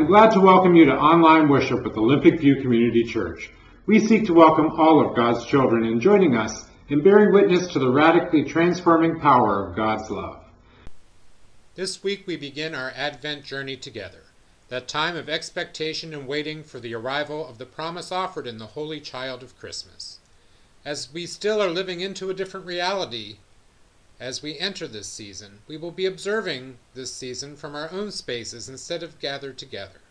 I'm glad to welcome you to online worship with Olympic View Community Church. We seek to welcome all of God's children in joining us in bearing witness to the radically transforming power of God's love. This week we begin our Advent journey together, that time of expectation and waiting for the arrival of the promise offered in the Holy Child of Christmas. As we still are living into a different reality, as we enter this season, we will be observing this season from our own spaces instead of gathered together.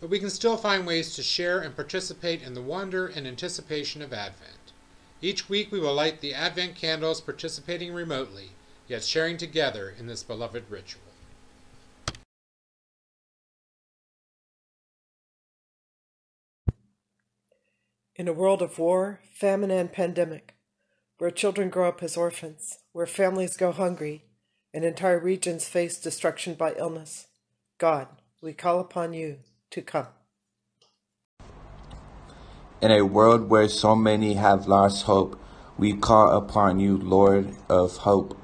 But we can still find ways to share and participate in the wonder and anticipation of Advent. Each week we will light the Advent candles participating remotely, yet sharing together in this beloved ritual. In a world of war, famine, and pandemic, where children grow up as orphans, where families go hungry, and entire regions face destruction by illness. God, we call upon you to come. In a world where so many have lost hope, we call upon you, Lord of hope,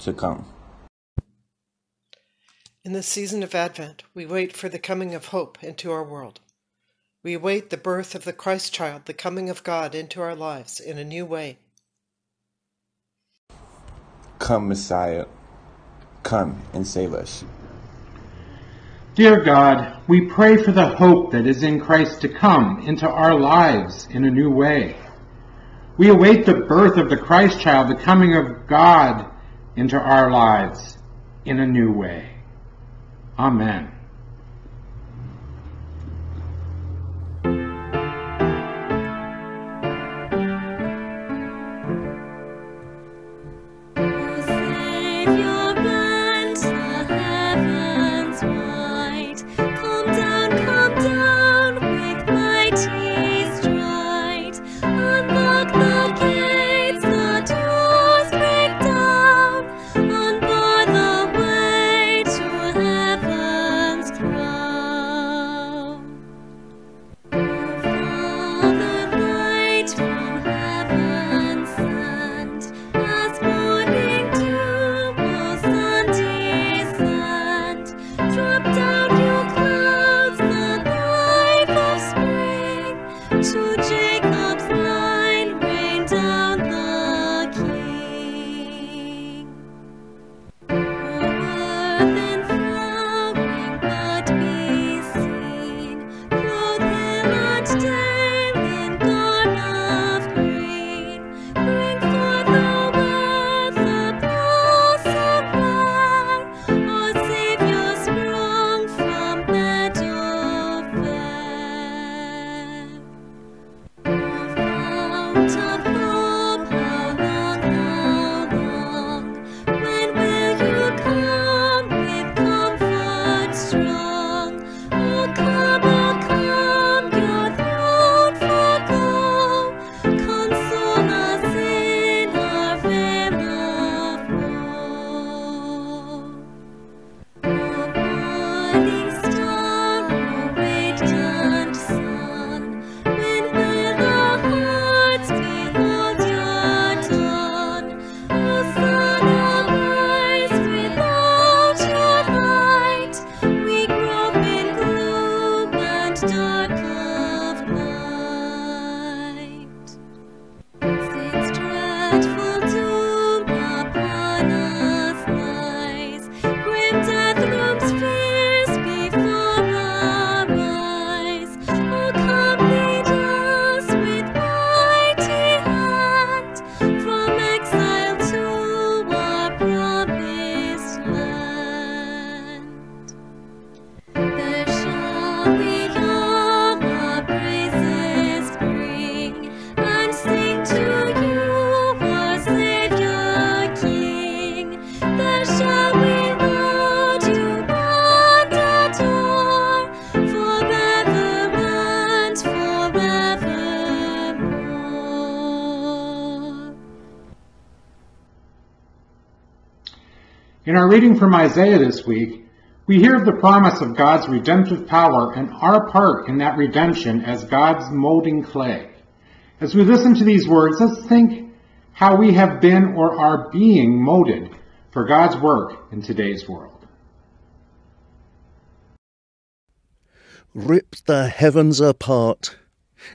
to come. In the season of Advent, we wait for the coming of hope into our world. We await the birth of the Christ child, the coming of God into our lives in a new way. Come, Messiah. Come and save us. Dear God, we pray for the hope that is in Christ to come into our lives in a new way. We await the birth of the Christ child, the coming of God into our lives in a new way. Amen. In our reading from Isaiah this week, we hear of the promise of God's redemptive power and our part in that redemption as God's molding clay. As we listen to these words, let's think how we have been or are being molded for God's work in today's world. Rip the heavens apart.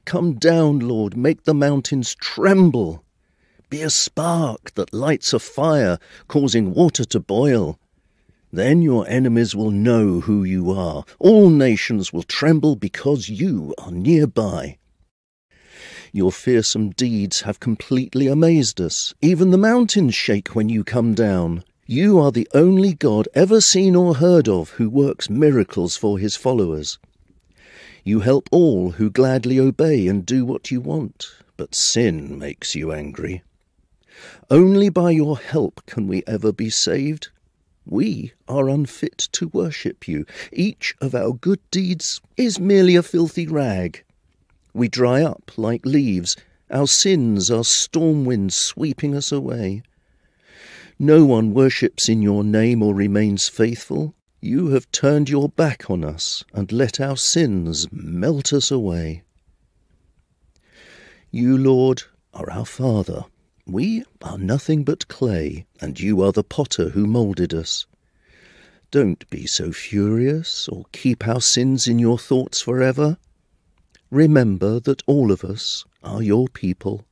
Come down, Lord, make the mountains tremble. Be a spark that lights a fire, causing water to boil. Then your enemies will know who you are. All nations will tremble because you are nearby. Your fearsome deeds have completely amazed us. Even the mountains shake when you come down. You are the only God ever seen or heard of who works miracles for his followers. You help all who gladly obey and do what you want, but sin makes you angry. Only by your help can we ever be saved. We are unfit to worship you. Each of our good deeds is merely a filthy rag. We dry up like leaves. Our sins are storm winds sweeping us away. No one worships in your name or remains faithful. You have turned your back on us and let our sins melt us away. You, Lord, are our Father. We are nothing but clay, and you are the potter who moulded us. Don't be so furious, or keep our sins in your thoughts forever. Remember that all of us are your people.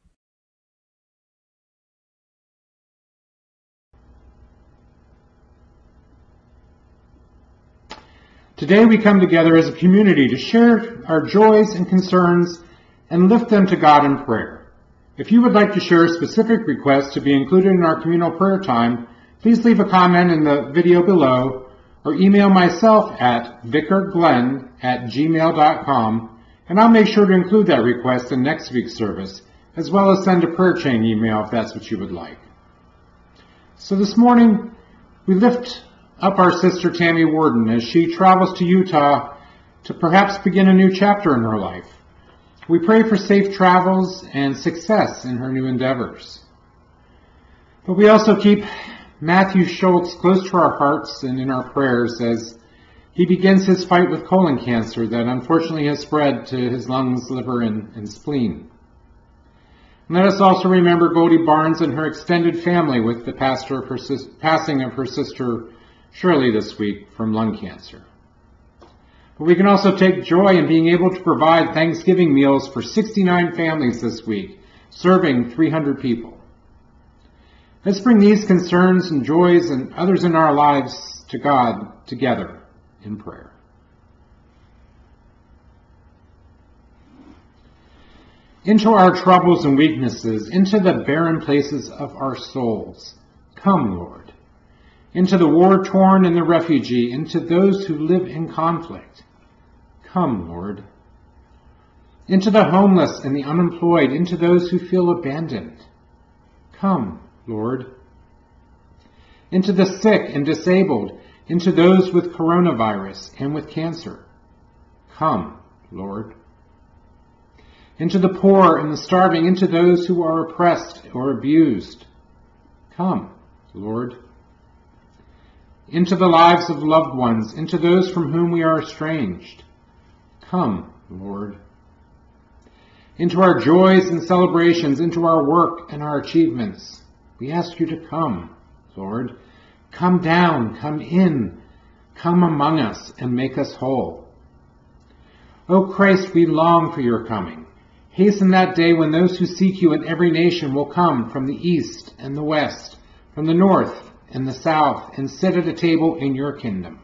Today we come together as a community to share our joys and concerns and lift them to God in prayer. If you would like to share a specific requests to be included in our communal prayer time, please leave a comment in the video below or email myself at vicarglenn at gmail.com and I'll make sure to include that request in next week's service, as well as send a prayer chain email if that's what you would like. So this morning, we lift up our sister Tammy Warden as she travels to Utah to perhaps begin a new chapter in her life. We pray for safe travels and success in her new endeavors. But we also keep Matthew Schultz close to our hearts and in our prayers as he begins his fight with colon cancer that unfortunately has spread to his lungs, liver, and, and spleen. Let us also remember Goldie Barnes and her extended family with the pastor of her, passing of her sister Shirley this week from lung cancer. But we can also take joy in being able to provide Thanksgiving meals for 69 families this week, serving 300 people. Let's bring these concerns and joys and others in our lives to God together in prayer. Into our troubles and weaknesses, into the barren places of our souls. Come, Lord. Into the war torn and the refugee, into those who live in conflict. Come, Lord. Into the homeless and the unemployed, into those who feel abandoned. Come, Lord. Into the sick and disabled, into those with coronavirus and with cancer. Come, Lord. Into the poor and the starving, into those who are oppressed or abused. Come, Lord. Into the lives of loved ones, into those from whom we are estranged. Come, Lord. Into our joys and celebrations, into our work and our achievements. We ask you to come, Lord Come down, come in, come among us and make us whole. O Christ, we long for your coming. Hasten that day when those who seek you in every nation will come from the east and the west, from the north and the south, and sit at a table in your kingdom.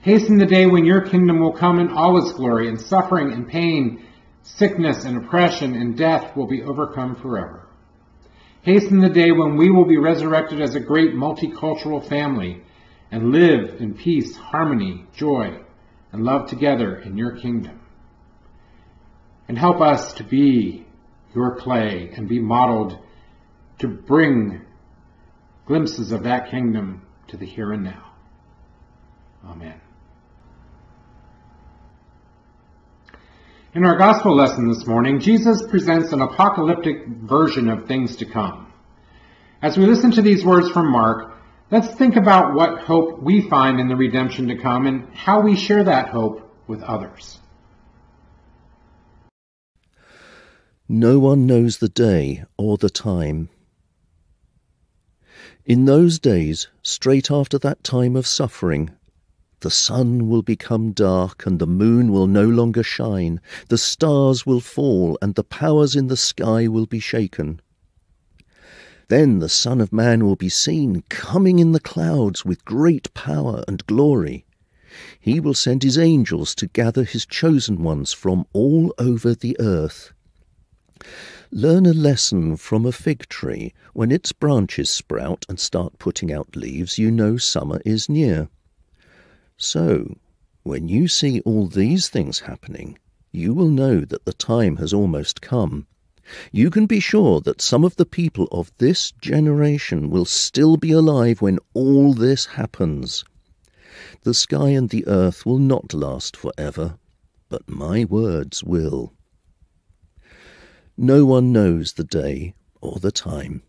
Hasten the day when your kingdom will come in all its glory, and suffering and pain, sickness and oppression and death will be overcome forever. Hasten the day when we will be resurrected as a great multicultural family and live in peace, harmony, joy, and love together in your kingdom. And help us to be your clay and be modeled to bring glimpses of that kingdom to the here and now. Amen. In our gospel lesson this morning, Jesus presents an apocalyptic version of things to come. As we listen to these words from Mark, let's think about what hope we find in the redemption to come and how we share that hope with others. No one knows the day or the time. In those days, straight after that time of suffering, The sun will become dark, and the moon will no longer shine. The stars will fall, and the powers in the sky will be shaken. Then the Son of Man will be seen coming in the clouds with great power and glory. He will send his angels to gather his chosen ones from all over the earth. Learn a lesson from a fig tree. When its branches sprout and start putting out leaves, you know summer is near. So, when you see all these things happening, you will know that the time has almost come. You can be sure that some of the people of this generation will still be alive when all this happens. The sky and the earth will not last forever, but my words will. No one knows the day or the time.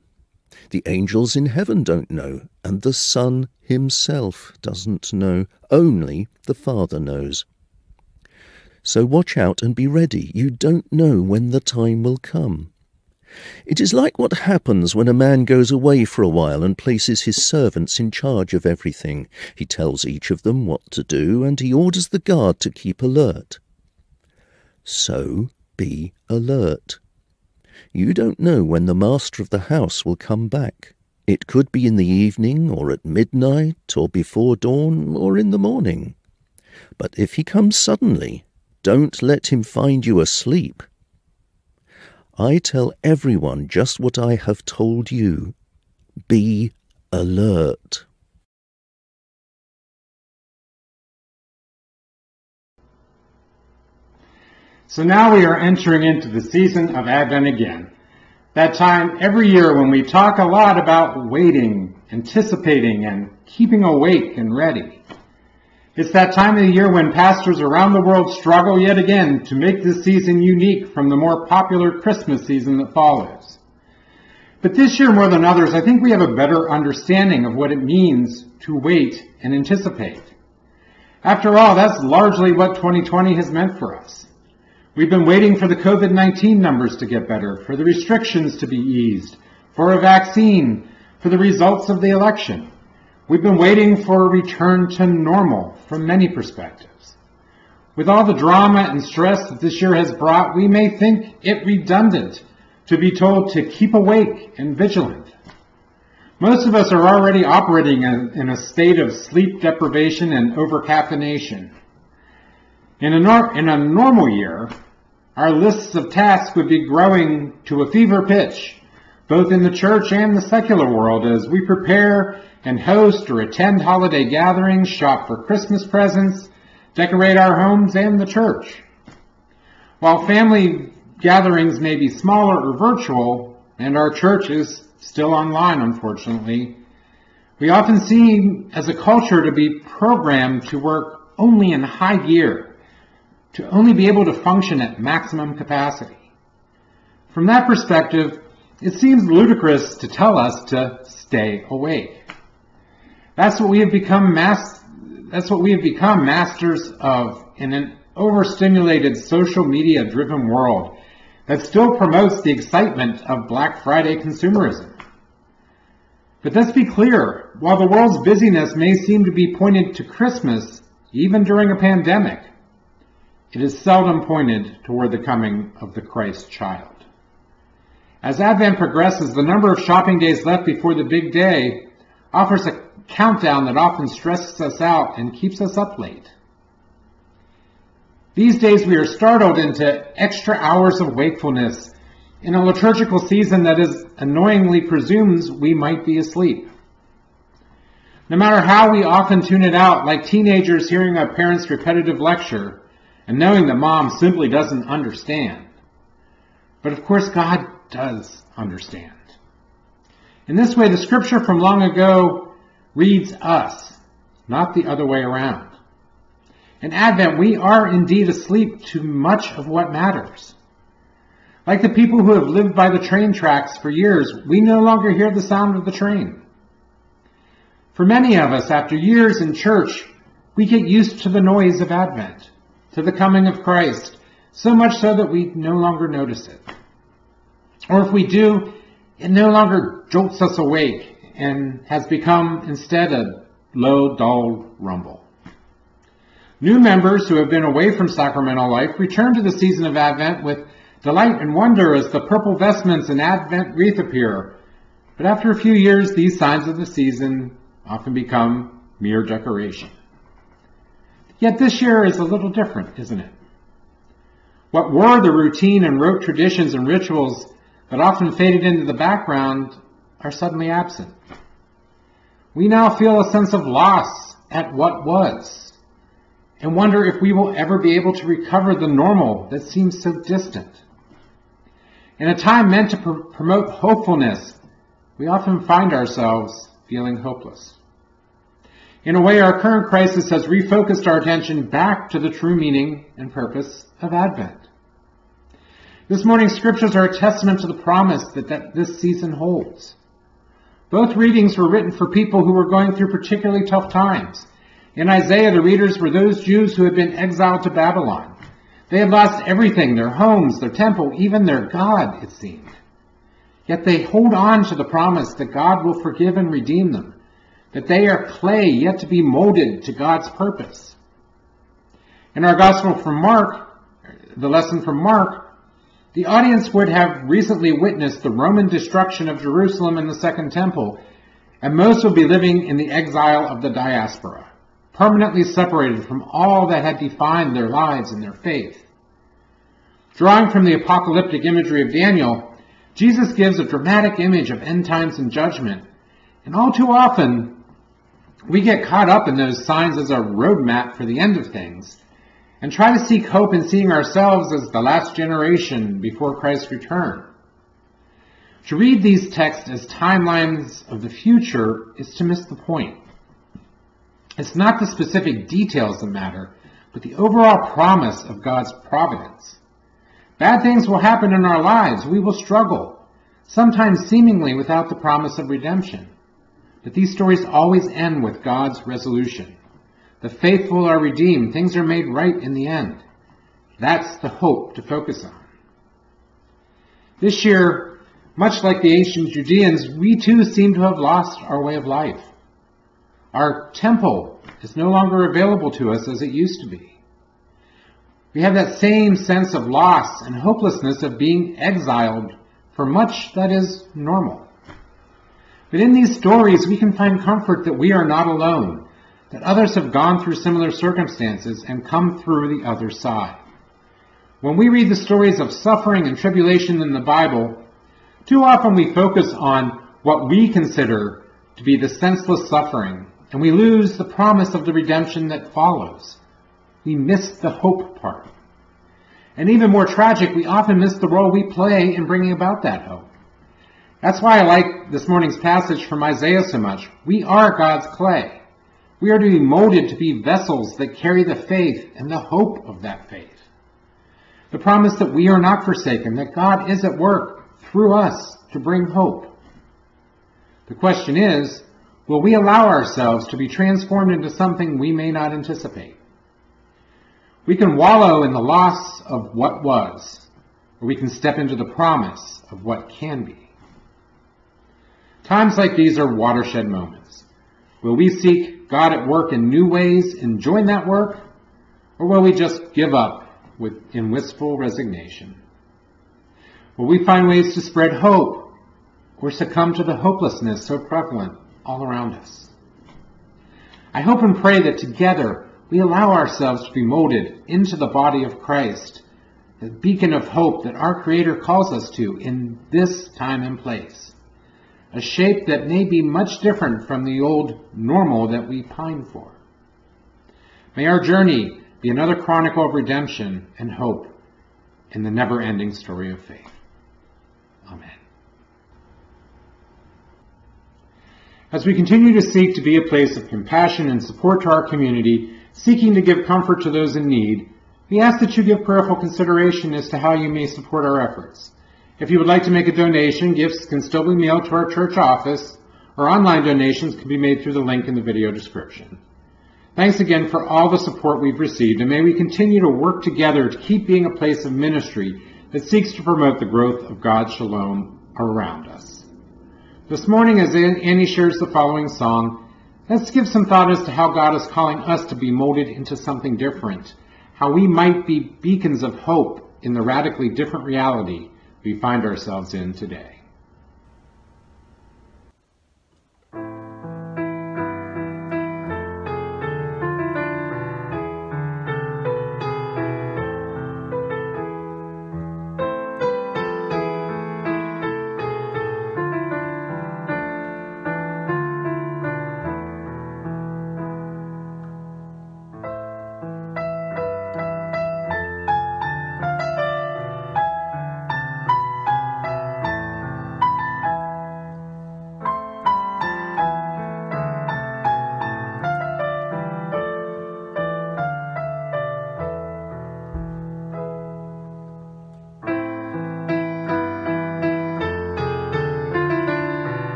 The angels in heaven don't know, and the Son himself doesn't know. Only the Father knows. So watch out and be ready. You don't know when the time will come. It is like what happens when a man goes away for a while and places his servants in charge of everything. He tells each of them what to do, and he orders the guard to keep alert. So be alert. You don't know when the master of the house will come back. It could be in the evening, or at midnight, or before dawn, or in the morning. But if he comes suddenly, don't let him find you asleep. I tell everyone just what I have told you. Be alert. So now we are entering into the season of Advent again. That time every year when we talk a lot about waiting, anticipating, and keeping awake and ready. It's that time of the year when pastors around the world struggle yet again to make this season unique from the more popular Christmas season that follows. But this year more than others, I think we have a better understanding of what it means to wait and anticipate. After all, that's largely what 2020 has meant for us. We've been waiting for the COVID-19 numbers to get better, for the restrictions to be eased, for a vaccine, for the results of the election. We've been waiting for a return to normal from many perspectives. With all the drama and stress that this year has brought, we may think it redundant to be told to keep awake and vigilant. Most of us are already operating in a state of sleep deprivation and overcaffeination. In a, nor- in a normal year, our lists of tasks would be growing to a fever pitch, both in the church and the secular world, as we prepare and host or attend holiday gatherings, shop for Christmas presents, decorate our homes and the church. While family gatherings may be smaller or virtual, and our church is still online, unfortunately, we often seem as a culture to be programmed to work only in high gear, to only be able to function at maximum capacity. From that perspective, it seems ludicrous to tell us to stay awake. That's what we have become mas- that's what we have become masters of in an overstimulated social media driven world that still promotes the excitement of Black Friday consumerism. But let's be clear, while the world's busyness may seem to be pointed to Christmas, even during a pandemic, it is seldom pointed toward the coming of the Christ child. As Advent progresses, the number of shopping days left before the big day offers a countdown that often stresses us out and keeps us up late. These days we are startled into extra hours of wakefulness in a liturgical season that is annoyingly presumes we might be asleep. No matter how we often tune it out, like teenagers hearing a parent's repetitive lecture and knowing that mom simply doesn't understand. But of course God does understand. In this way, the scripture from long ago reads us, not the other way around. In Advent, we are indeed asleep to much of what matters. Like the people who have lived by the train tracks for years, we no longer hear the sound of the train. For many of us, after years in church, we get used to the noise of Advent, to the coming of Christ, so much so that we no longer notice it. Or if we do, it no longer jolts us awake and has become instead a low, dull rumble. New members who have been away from sacramental life return to the season of Advent with delight and wonder as the purple vestments and Advent wreath appear. But after a few years, these signs of the season often become mere decoration. Yet this year is a little different, isn't it? What were the routine and rote traditions and rituals that often faded into the background are suddenly absent. We now feel a sense of loss at what was and wonder if we will ever be able to recover the normal that seems so distant. In a time meant to pr- promote hopefulness, we often find ourselves feeling hopeless. In a way, our current crisis has refocused our attention back to the true meaning and purpose of Advent. This morning's scriptures are a testament to the promise that, that this season holds. Both readings were written for people who were going through particularly tough times. In Isaiah, the readers were those Jews who had been exiled to Babylon. They had lost everything, their homes, their temple, even their God, it seemed. Yet they hold on to the promise that God will forgive and redeem them, that they are clay yet to be molded to God's purpose. In our gospel from Mark, the lesson from Mark, the audience would have recently witnessed the Roman destruction of Jerusalem and the Second Temple, and most would be living in the exile of the diaspora, permanently separated from all that had defined their lives and their faith. Drawing from the apocalyptic imagery of Daniel, Jesus gives a dramatic image of end times and judgment, and all too often, we get caught up in those signs as a roadmap for the end of things and try to seek hope in seeing ourselves as the last generation before Christ's return. To read these texts as timelines of the future is to miss the point. It's not the specific details that matter, but the overall promise of God's providence. Bad things will happen in our lives. We will struggle, sometimes seemingly without the promise of redemption. But these stories always end with God's resolution. The faithful are redeemed. Things are made right in the end. That's the hope to focus on. This year, much like the ancient Judeans, we too seem to have lost our way of life. Our temple is no longer available to us as it used to be. We have that same sense of loss and hopelessness of being exiled for much that is normal. But in these stories, we can find comfort that we are not alone, that others have gone through similar circumstances and come through the other side. When we read the stories of suffering and tribulation in the Bible, too often we focus on what we consider to be the senseless suffering, and we lose the promise of the redemption that follows. We miss the hope part. And even more tragic, we often miss the role we play in bringing about that hope. That's why I like this morning's passage from Isaiah so much. We are God's clay. We are to be molded to be vessels that carry the faith and the hope of that faith. The promise that we are not forsaken, that God is at work through us to bring hope. The question is, will we allow ourselves to be transformed into something we may not anticipate? We can wallow in the loss of what was, or we can step into the promise of what can be. Times like these are watershed moments. Will we seek God at work in new ways and join that work? Or will we just give up with, in wistful resignation? Will we find ways to spread hope or succumb to the hopelessness so prevalent all around us? I hope and pray that together we allow ourselves to be molded into the body of Christ, the beacon of hope that our Creator calls us to in this time and place a shape that may be much different from the old normal that we pine for. May our journey be another chronicle of redemption and hope in the never ending story of faith. Amen. As we continue to seek to be a place of compassion and support to our community, seeking to give comfort to those in need, we ask that you give prayerful consideration as to how you may support our efforts. If you would like to make a donation, gifts can still be mailed to our church office, or online donations can be made through the link in the video description. Thanks again for all the support we've received, and may we continue to work together to keep being a place of ministry that seeks to promote the growth of God's shalom around us. This morning, as Annie shares the following song, Let's give some thought as to how God is calling us to be molded into something different, how we might be beacons of hope in the radically different reality we find ourselves in today.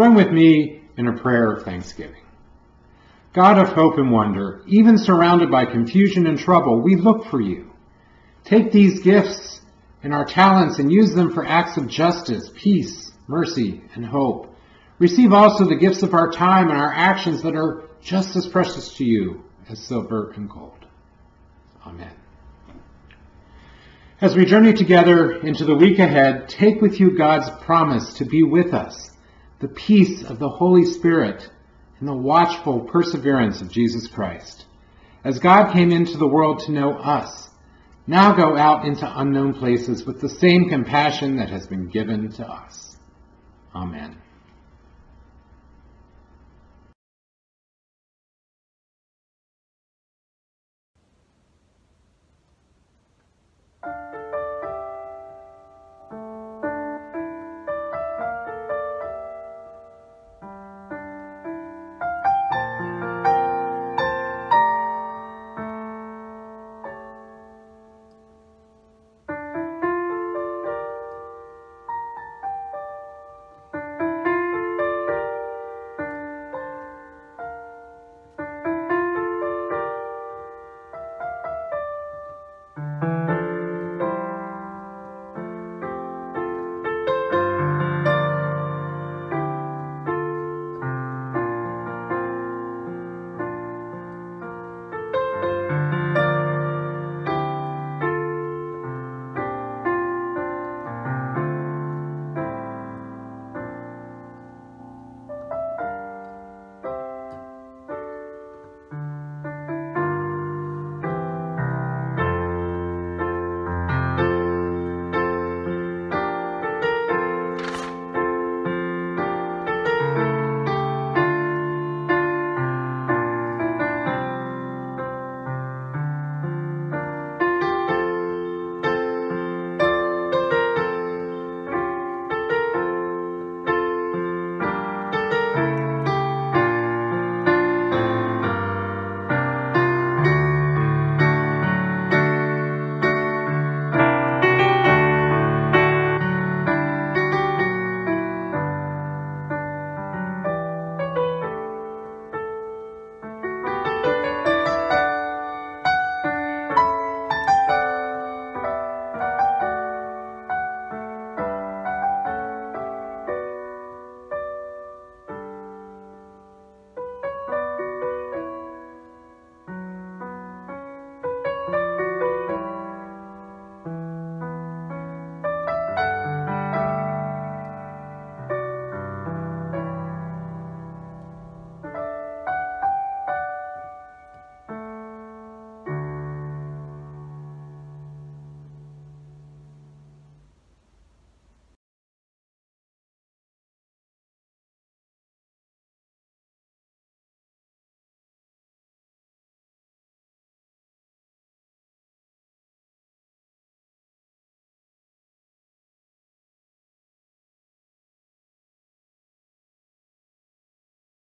Join with me in a prayer of thanksgiving. God of hope and wonder, even surrounded by confusion and trouble, we look for you. Take these gifts and our talents and use them for acts of justice, peace, mercy, and hope. Receive also the gifts of our time and our actions that are just as precious to you as silver and gold. Amen. As we journey together into the week ahead, take with you God's promise to be with us, the peace of the Holy Spirit, and the watchful perseverance of Jesus Christ. As God came into the world to know us, now go out into unknown places with the same compassion that has been given to us. Amen.